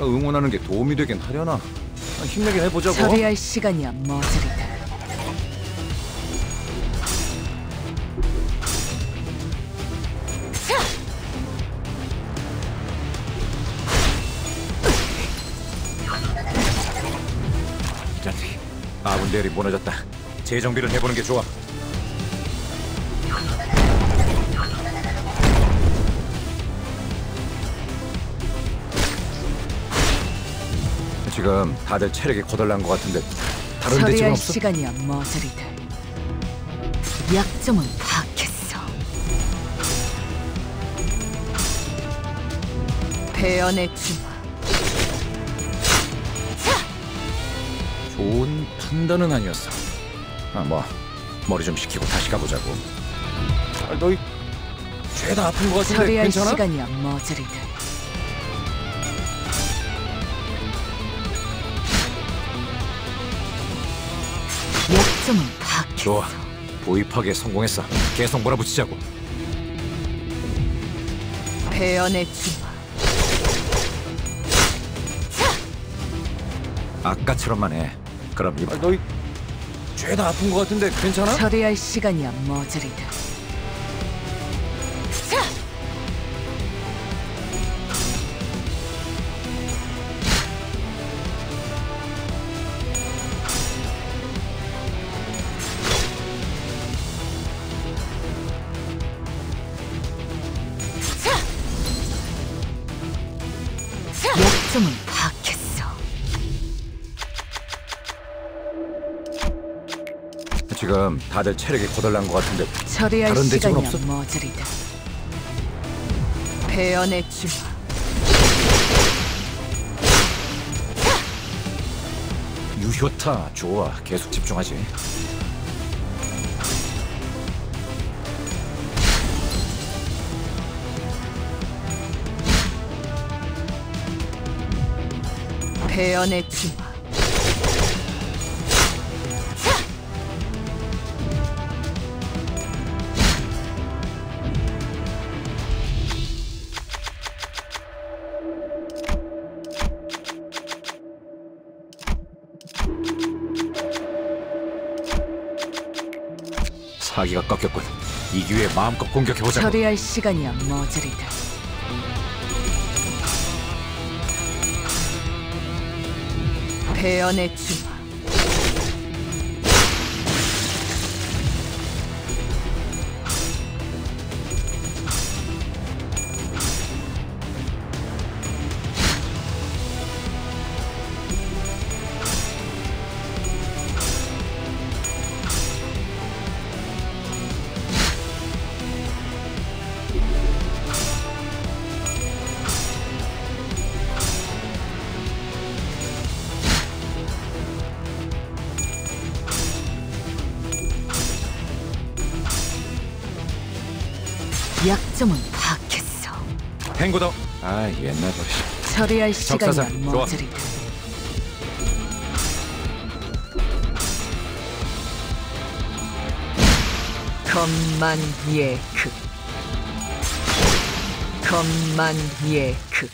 내가 응원하는 게 도움이 되긴 하려나? 아, 힘내게 해보자고. 처리할 시간이야 머저리다. 아군 대열이 무너졌다. 재정비를 해보는 게 좋아. 지금 다들 체력이 거덜난 것 같은데 다른 처리할 없어? 시간이야 머저리다. 약점은 파악했어. 배연의 주마. 좋은 판단은 아니었어. 아뭐 머리 좀 식히고 다시 가보자고. 아, 너희 죄다 아픈 것 같은데 처리할 괜찮아? 시간이야 머저리다. 약점은 파악했어. 좋아. 보입하게 성공했어. 계속 몰아붙이자고. 배연의 주마. 아까처럼만 해. 그럼 이 너희 죄다 아픈 것 같은데 괜찮아? 처리할 시간이야 머저리다. 약점은 파악했어. 지금 다들 체력이 거덜난 것 같은데 처리할 다른 시간이야 없어? 머저리다. 배연의 주마. 유효타 좋아. 계속 집중하지. 배연의 주마. 사기가 꺾였군. 이 기회에 마음껏 공격해보자고. 처리할 시간이야 머저리다. 배연의 주마. 약점은 파악했어. 탱고더. 아 옛날 버릇. 처리할 좋아. 머저리다. 것만 예크. 것만 예크.